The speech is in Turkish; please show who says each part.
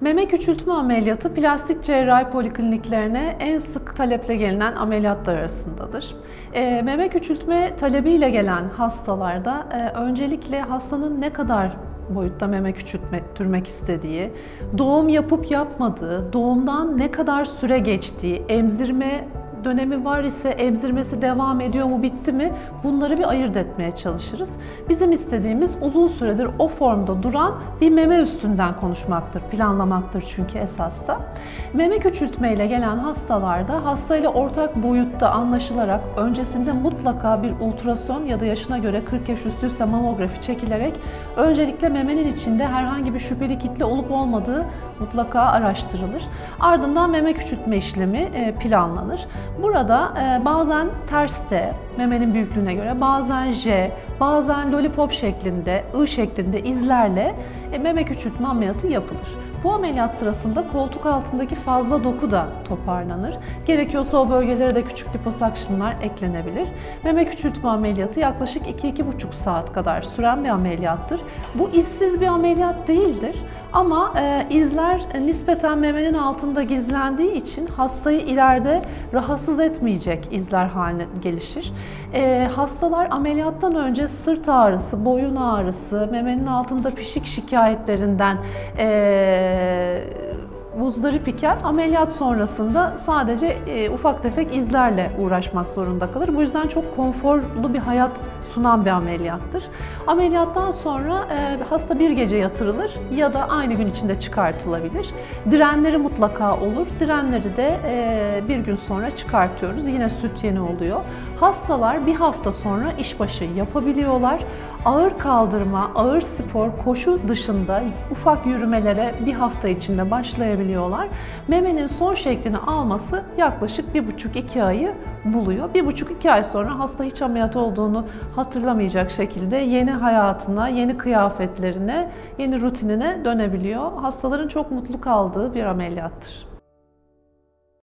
Speaker 1: Meme küçültme ameliyatı plastik cerrahi polikliniklerine en sık taleple gelinen ameliyatlar arasındadır. E, meme küçültme talebiyle gelen hastalarda e, öncelikle hastanın ne kadar boyutta meme küçültmek istediği, doğum yapıp yapmadığı, doğumdan ne kadar süre geçtiği, emzirme dönemi var ise emzirmesi devam ediyor mu, bitti mi? Bunları bir ayırt etmeye çalışırız. Bizim istediğimiz uzun süredir o formda duran bir meme üstünden konuşmaktır, planlamaktır çünkü esasta. Meme küçültmeyle gelen hastalarda hastayla ortak boyutta anlaşılarak öncesinde mutlaka bir ultrason ya da yaşına göre 40 yaş üstüyse mamografi çekilerek öncelikle memenin içinde herhangi bir şüpheli kitle olup olmadığı mutlaka araştırılır. Ardından meme küçültme işlemi e, planlanır. Burada e, bazen terste, memenin büyüklüğüne göre, bazen J, bazen lollipop şeklinde, I şeklinde izlerle e, meme küçültme ameliyatı yapılır. Bu ameliyat sırasında koltuk altındaki fazla doku da toparlanır. Gerekiyorsa o bölgelere de küçük liposuction'lar eklenebilir. Meme küçültme ameliyatı yaklaşık 2-2,5 saat kadar süren bir ameliyattır. Bu izsiz bir ameliyat değildir ama e, izler nispeten memenin altında gizlendiği için hastayı ileride rahatsız etmeyecek izler haline gelişir. E, hastalar ameliyattan önce sırt ağrısı, boyun ağrısı, memenin altında pişik şikayetlerinden e, muzdarip iken ameliyat sonrasında sadece e, ufak tefek izlerle uğraşmak zorunda kalır. Bu yüzden çok konforlu bir hayat sunan bir ameliyattır. Ameliyattan sonra e, hasta bir gece yatırılır ya da aynı gün içinde çıkartılabilir. Direnleri mutlaka olur. Direnleri de e, bir gün sonra çıkartıyoruz. Yine süt yeni oluyor. Hastalar bir hafta sonra işbaşı yapabiliyorlar. Ağır kaldırma, ağır spor, koşu dışında ufak yürümelere bir hafta içinde başlayabiliyorlar. Memenin son şeklini alması yaklaşık bir buçuk iki ayı buluyor. Bir buçuk iki ay sonra hasta hiç ameliyat olduğunu hatırlamayacak şekilde yeni hayatına, yeni kıyafetlerine, yeni rutinine dönebiliyor. Hastaların çok mutlu kaldığı bir ameliyattır.